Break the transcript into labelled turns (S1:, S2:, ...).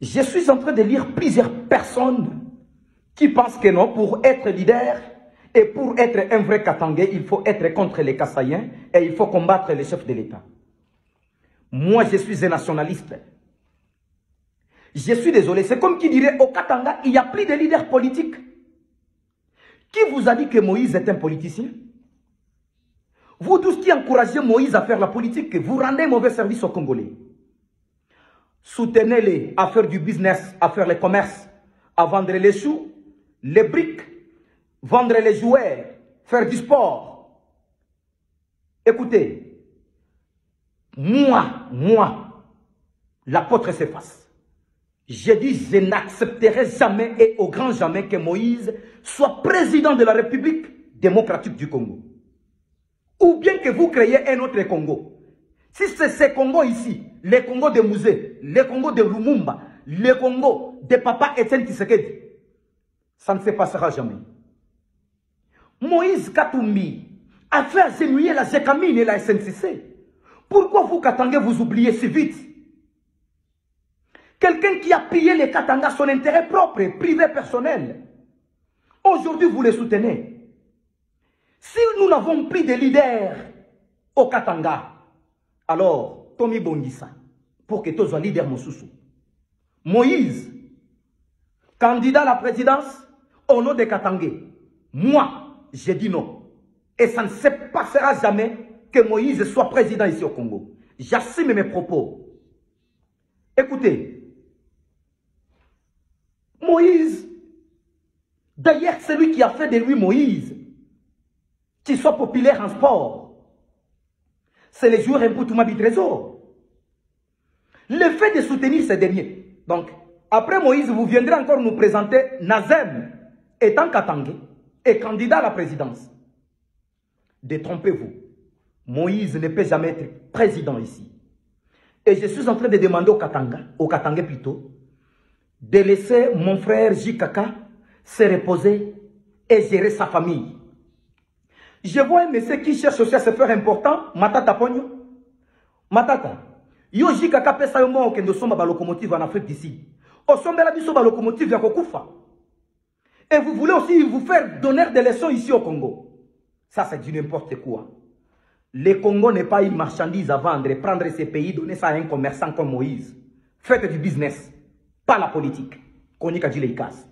S1: je suis en train de lire plusieurs personnes qui pensent que non pour être leader et pour être un vrai Katangé, il faut être contre les Kassaïens et il faut combattre les chefs de l'État. Moi, je suis un nationaliste. Je suis désolé. C'est comme qui dirait au Katanga, il n'y a plus de leaders politiques. Qui vous a dit que Moïse est un politicien? Vous tous qui encouragez Moïse à faire la politique, vous rendez mauvais service aux Congolais. Soutenez-les à faire du business, à faire le commerce, à vendre les choux, les briques, vendre les jouets, faire du sport. Écoutez, moi, moi, l'apôtre s'efface. J'ai dit, je n'accepterai jamais et au grand jamais que Moïse soit président de la République démocratique du Congo. Ou bien que vous créez un autre Congo. Si c'est ce Congo ici, le Congo de Mouzé, le Congo de Lumumba, le Congo de Papa Etienne Tshisekedi, ça ne se passera jamais. Moïse Katumbi a fait agenouiller la Zekamine et la SNCC. Pourquoi vous, Katanga, vous oubliez si vite? Quelqu'un qui a pillé les Katanga son intérêt propre, privé, personnel. Aujourd'hui, vous les soutenez. Si nous n'avons plus de leaders au Katanga, alors, Tommy Bongissa, pour que tous soient leader Mosusu. Moïse, candidat à la présidence, au nom de Katangé. Moi, j'ai dit non. Et ça ne se passera jamais que Moïse soit président ici au Congo. J'assume mes propos. Écoutez, Moïse, d'ailleurs, c'est lui qui a fait de lui Moïse, qui soit populaire en sport. C'est les joueurs Mboutouma Trésor. Le fait de soutenir ces derniers. Donc, après Moïse, vous viendrez encore nous présenter Nazem étant Katangé et candidat à la présidence. Détrompez-vous. Moïse ne peut jamais être président ici. Et je suis en train de demander au Katanga, au Katangé plutôt, de laisser mon frère Jikaka se reposer et gérer sa famille. Je vois un monsieur qui cherche aussi à se faire important, Matata Pogno. Matata, yo Jikaka pesa yo mo kendo somba ba locomotive en Afrique d'ici. O sombela biso ba locomotive ya kokufa. Et vous voulez aussi vous faire donner des leçons ici au Congo. Ça, c'est du n'importe quoi. Le Congo n'est pas une marchandise à vendre prendre ces pays, donner ça à un commerçant comme Moïse. Faites du business, pas la politique. Konika dit les casse.